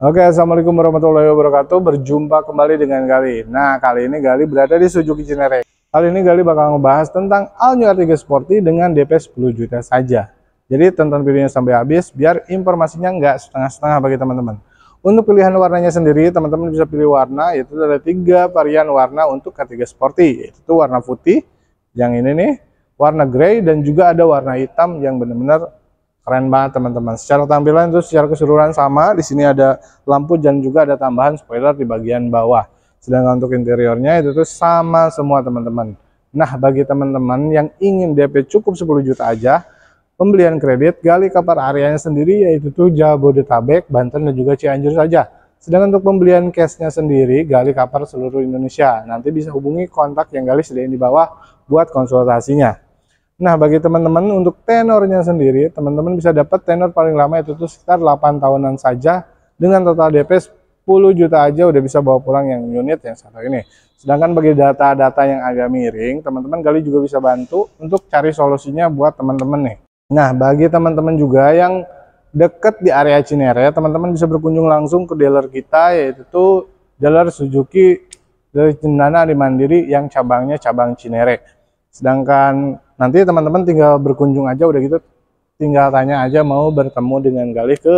Oke, Assalamualaikum warahmatullahi wabarakatuh. Berjumpa kembali dengan Gali. Nah, kali ini Gali berada di Suzuki Cinere. Kali ini Gali bakal ngebahas tentang All New R3 Sporty dengan DP 10 juta saja. Jadi tonton videonya sampai habis biar informasinya nggak setengah-setengah bagi teman-teman. Untuk pilihan warnanya sendiri, teman-teman bisa pilih warna, yaitu ada tiga varian warna untuk R3 Sporty, yaitu warna putih, yang ini nih, warna grey, dan juga ada warna hitam yang benar-benar keren banget teman-teman. Secara tampilan itu secara keseluruhan sama. Di sini ada lampu dan juga ada tambahan spoiler di bagian bawah. Sedangkan untuk interiornya itu tuh sama semua teman-teman. Nah bagi teman-teman yang ingin DP cukup 10 juta aja pembelian kredit gali kapar areanya sendiri yaitu tuh Jabodetabek Banten dan juga Cianjur saja. Sedangkan untuk pembelian cashnya sendiri gali kapar seluruh Indonesia. Nanti bisa hubungi kontak yang gali sediain di bawah buat konsultasinya Nah, bagi teman-teman untuk tenornya sendiri, teman-teman bisa dapat tenor paling lama itu tuh sekitar 8 tahunan saja dengan total DP 10 juta aja udah bisa bawa pulang yang unit yang satu ini. Sedangkan bagi data-data yang agak miring, teman-teman kali juga bisa bantu untuk cari solusinya buat teman-teman nih. Nah, bagi teman-teman juga yang deket di area Cinere, teman-teman bisa berkunjung langsung ke dealer kita yaitu tuh dealer Suzuki dari Cendana di Mandiri yang cabangnya cabang Cinere. Sedangkan nanti teman-teman tinggal berkunjung aja udah gitu tinggal tanya aja mau bertemu dengan Galih ke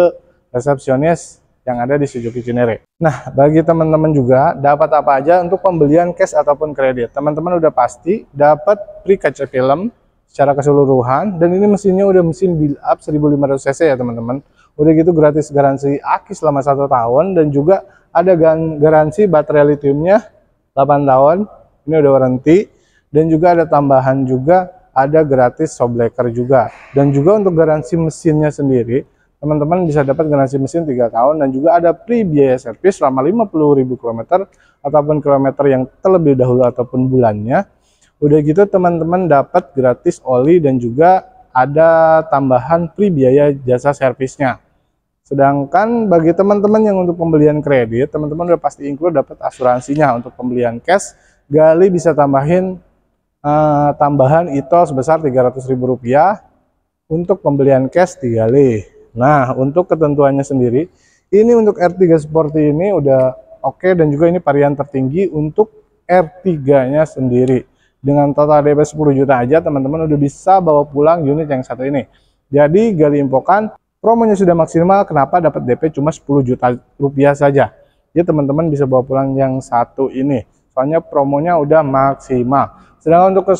resepsionis yang ada di Suzuki Cinere. Nah, bagi teman-teman juga dapat apa aja untuk pembelian cash ataupun kredit. Teman-teman udah pasti dapat free kaca film secara keseluruhan dan ini mesinnya udah mesin build up 1500 cc ya teman-teman. Udah gitu gratis garansi aki selama satu tahun dan juga ada garansi baterai litiumnya 8 tahun. Ini udah warranty dan juga ada tambahan juga ada gratis sobleker juga. Dan juga untuk garansi mesinnya sendiri teman-teman bisa dapat garansi mesin 3 tahun dan juga ada free biaya servis selama 50.000 km ataupun kilometer yang terlebih dahulu ataupun bulannya. Udah gitu teman-teman dapat gratis oli dan juga ada tambahan free biaya jasa servisnya. Sedangkan bagi teman-teman yang untuk pembelian kredit teman-teman udah pasti include dapat asuransinya. Untuk pembelian cash Gali bisa tambahin uh, tambahan itu sebesar Rp300.000 untuk pembelian cash digali. Nah, untuk ketentuannya sendiri, ini untuk R3 Sporty ini udah oke okay, dan juga ini varian tertinggi untuk R3-nya sendiri. Dengan total DP 10 juta aja, teman-teman udah bisa bawa pulang unit yang satu ini. Jadi, gali infokan, promonya sudah maksimal, kenapa dapat DP cuma 10 juta rupiah saja. Jadi, teman-teman bisa bawa pulang yang satu ini. Soalnya promonya udah maksimal. Sedangkan untuk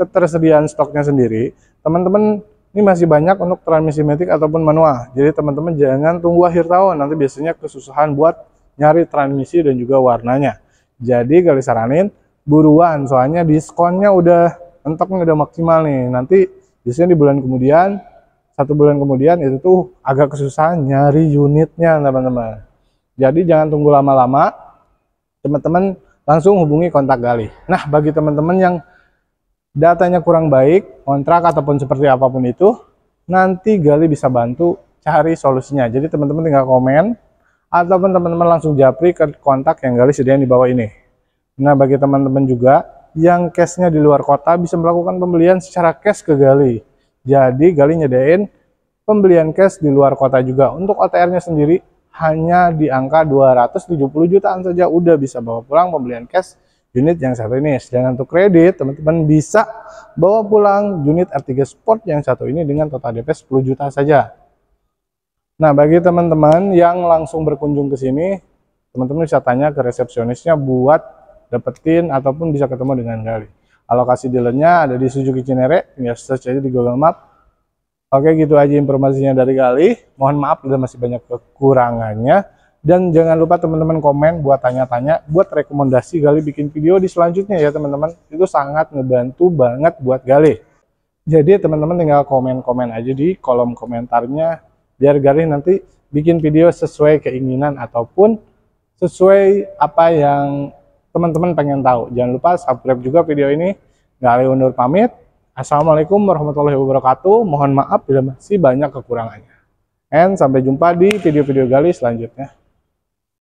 ketersediaan stoknya sendiri, teman-teman ini masih banyak untuk transmisi matic ataupun manual. Jadi teman-teman jangan tunggu akhir tahun, nanti biasanya kesusahan buat nyari transmisi dan juga warnanya. Jadi kali saranin buruan, soalnya diskonnya udah mentoknya udah maksimal nih. Nanti biasanya di bulan kemudian, satu bulan kemudian itu tuh agak kesusahan nyari unitnya teman-teman. Jadi jangan tunggu lama-lama, teman-teman langsung hubungi kontak Gali. Nah, bagi teman-teman yang datanya kurang baik, kontrak ataupun seperti apa pun itu, nanti Gali bisa bantu cari solusinya. Jadi teman-teman tinggal komen ataupun teman-teman langsung japri ke kontak yang Gali sediain di bawah ini. Nah, bagi teman-teman juga yang cashnya di luar kota bisa melakukan pembelian secara cash ke Gali. Jadi Gali nyedain pembelian cash di luar kota juga. Untuk OTR-nya sendiri hanya di angka 270 jutaan saja udah bisa bawa pulang pembelian cash unit yang satu ini. Sedangkan untuk kredit, teman-teman bisa bawa pulang unit R3 Sport yang satu ini dengan total DP 10 juta saja. Nah, bagi teman-teman yang langsung berkunjung ke sini, teman-teman bisa tanya ke resepsionisnya buat dapetin ataupun bisa ketemu dengan Gali. Alokasi dealernya ada di Suzuki Cinere, tinggal search aja di Google Map Oke gitu aja informasinya dari Gali. Mohon maaf udah masih banyak kekurangannya. Dan jangan lupa teman-teman komen buat tanya-tanya, buat rekomendasi Gali bikin video di selanjutnya ya teman-teman. Itu sangat ngebantu banget buat Gali. Jadi teman-teman tinggal komen-komen aja di kolom komentarnya. Biar Gali nanti bikin video sesuai keinginan ataupun sesuai apa yang teman-teman pengen tahu. Jangan lupa subscribe juga video ini. Gali undur pamit. Assalamualaikum warahmatullahi wabarakatuh. Mohon maaf bila masih banyak kekurangannya. And sampai jumpa di video-video gali selanjutnya.